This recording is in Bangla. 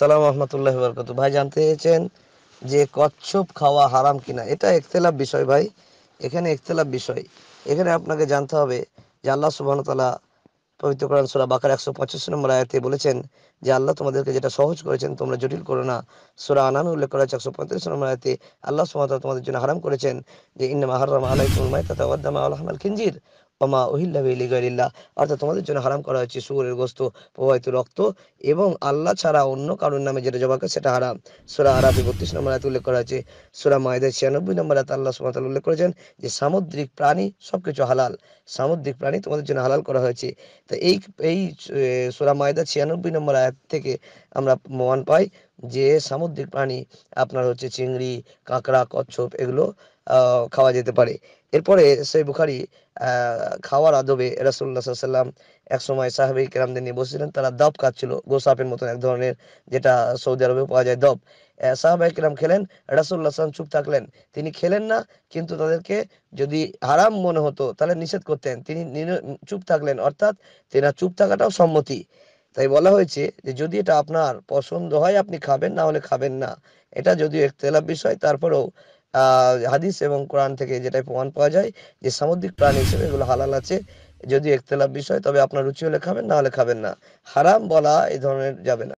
সালাম রহমতুল্লাহ বরকত ভাই, জানতে চেয়েছেন যে কচ্ছপ খাওয়া হারাম কিনা? এটা একতলাফ বিষয় ভাই। এখানে একতলাফ বিষয়। এখানে আপনাকে জানতে হবে যে আল্লাহ সুবাহ তালা পবিত্র কোরআন সুরা বাকার একশো পঁচাশি নম্বর আয়াতে বলেছেন যে আল্লাহ তোমাদেরকে যেটা সহজ করেছেন তোমরা জটিল করো না। সুরা আনান উল্লেখ করা হয়েছে একশো পঁয়ত্রিশ নম্বর আয়াতে। আল্লাহ সুবাহ তোমাদের জন্য হারাম করেছেন যে ইন্নামা হারাম আলাইকুম মাইতাতা ওয়াদ্দামা আলহামাল খিনজির। ওমা ওহিল্লা বিলিগাইল্লাহ অর্থাৎ তোমাদের জন্য হারাম করা হয়েছে শুকুরের গোস্ত, প্রবাহিত রক্ত এবং আল্লাহ ছাড়া অন্য কারোর নামে যেটা জবাকে সেটা হারাম। সুরা আরাবি বত্রিশ নম্বর আয়াতে উল্লেখ করা হয়েছে, সুরা মায়দা ছিয়ানব্বই নম্বর আয়াতে আল্লাহ তাআলা উল্লেখ করেছেন যে সামুদ্রিক প্রাণী সবকিছু হালাল, সামুদ্রিক প্রাণী তোমাদের জন্য হালাল করা হয়েছে। তো এই এই সুরা মায়দা ছিয়ানব্বই নম্বর আয়াত থেকে আমরা প্রমাণ পাই যে সামুদ্রিক প্রাণী আপনার হচ্ছে চিংড়ি, কাঁকড়া, কচ্ছপ এগুলো খাওয়া যেতে পারে। এরপরে সেই বুখারি খাওয়ার আদবে রাসুল্লাহ সাল্লাম এক সময় সাহাবি কেরামদের নিয়ে বসেছিলেন। তারা দব খাচ্ছিল, গোসাপের মতন এক ধরনের, যেটা সৌদি আরবে পাওয়া যায় দব। সাহাবাই কিরাম খেলেন রাসুল্লাহ সাল্লাম চুপ থাকলেন। তিনি খেলেন না, কিন্তু তাদেরকে যদি হারাম মনে হতো, তাহলে নিষেধ করতেন। তিনি চুপ থাকলেন, অর্থাৎ তেনার চুপ থাকাটাও সম্মতি। তাই বলা হয়েছে যে যদি এটা আপনার পছন্দ হয় আপনি খাবেন, না হলে খাবেন না। এটা যদিও একতেলাপ বিষয়, তারপরেও হাদিস এবং কোরআন থেকে যেটাই প্রমাণ পাওয়া যায় যে সামুদ্রিক প্রাণী হিসেবে এগুলো হালাল আছে। যদি একতেলাপ বিষয়, তবে আপনার রুচি হলে খাবেন, না হলে খাবেন না। হারাম বলা এই ধরনের যাবে না।